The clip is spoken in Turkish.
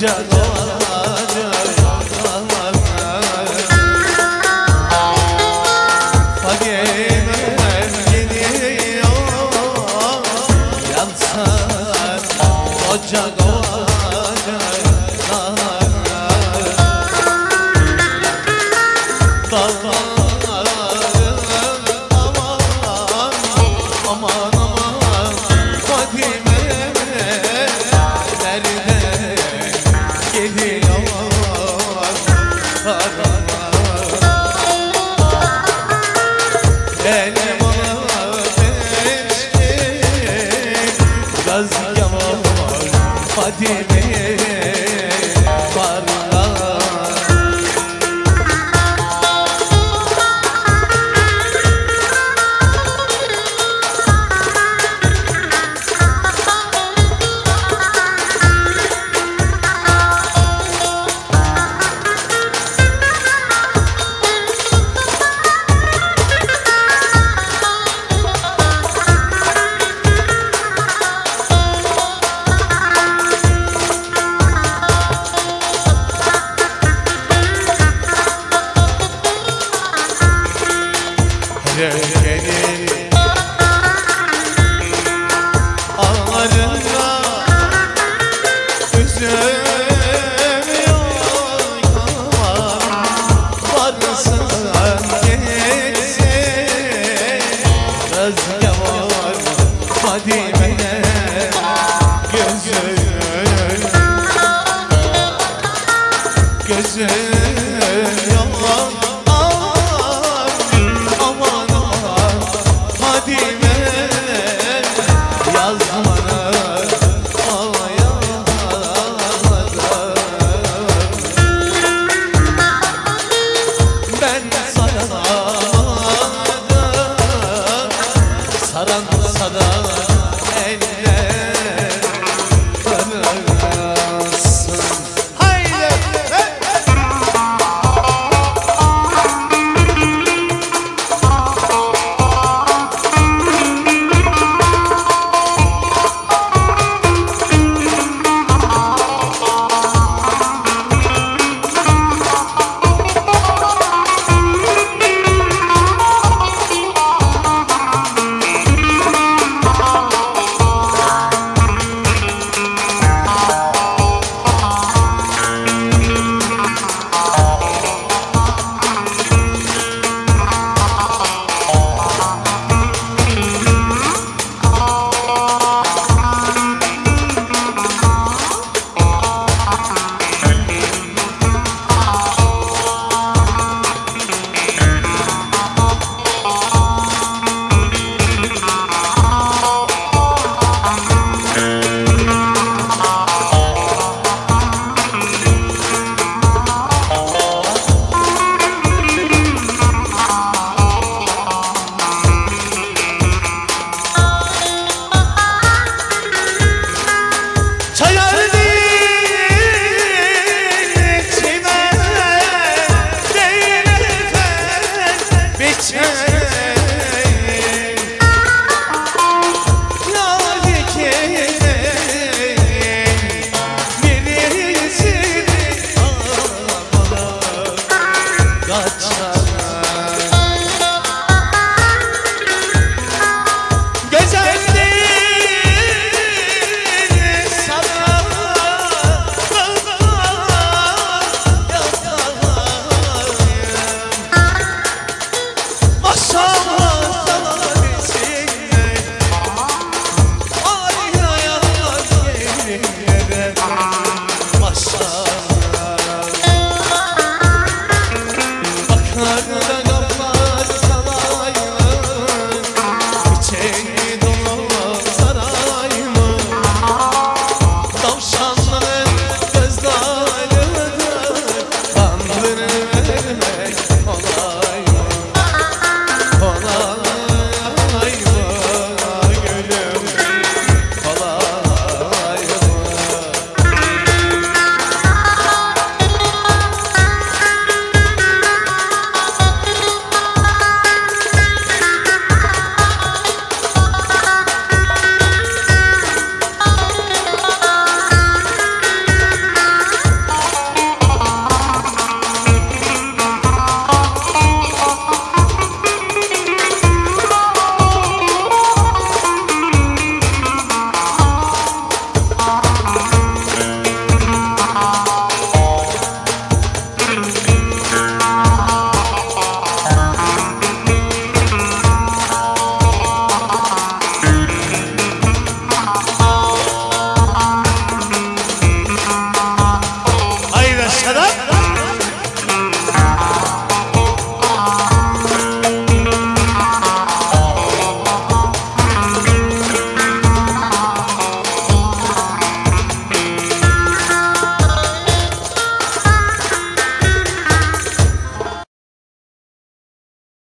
judge. Elim الجواز قديم